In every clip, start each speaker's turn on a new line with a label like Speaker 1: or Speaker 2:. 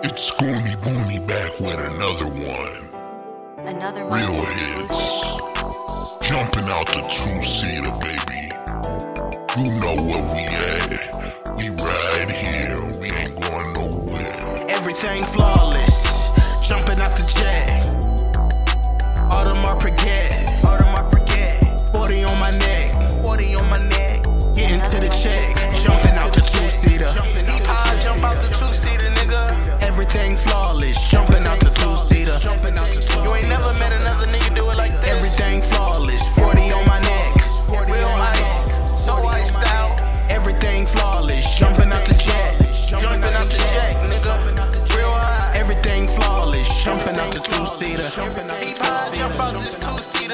Speaker 1: It's Goony Boony back with another one.
Speaker 2: Another
Speaker 1: Real hits. Jumping out the two seater, baby. You know where we at. We right here. We ain't going nowhere.
Speaker 3: Everything flawless.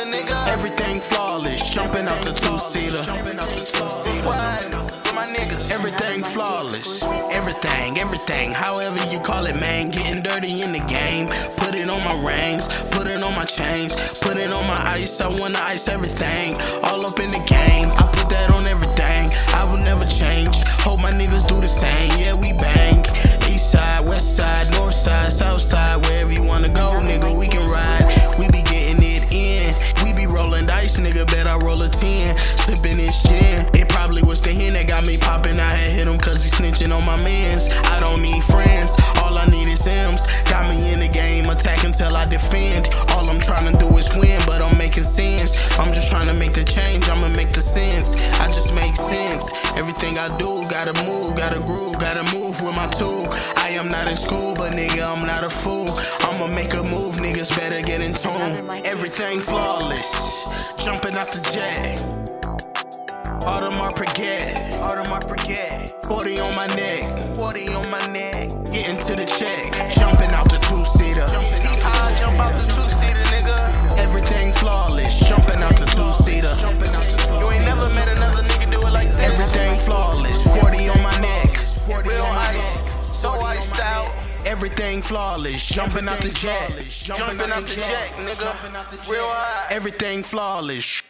Speaker 3: Nigga. Everything flawless. Jumping out the two seater. Everything flawless. Everything, everything. However you call it, man. Getting dirty in the game. Put it on my rings. Put it on my chains. Put it on my ice. I wanna ice everything. All up in the game. I put that on everything. I will never change. Hope my niggas do the same. Yeah, we on my mans. I don't need friends. All I need is M's. Got me in the game, attack until I defend. All I'm trying to do is win, but I'm making sense. I'm just trying to make the change, I'ma make the sense. I just make sense. Everything I do, gotta move, gotta groove, gotta move with my tool. I am not in school, but nigga, I'm not a fool. I'ma make a move, niggas better get in tune. Everything flawless, jumping out the jet. Audemars Piguet, Audemars Piguet. 40 on my neck, 40 on my neck. Getting to the check, jumping out the two seater. I jump out the two seater, nigga. Everything flawless, jumping out the two seater. You ain't never met another nigga do it like this. Everything flawless, 40 on my neck. Real ice, so iced out. Everything flawless, jumping out the jet, jumping out the jet, nigga. Real high, everything flawless.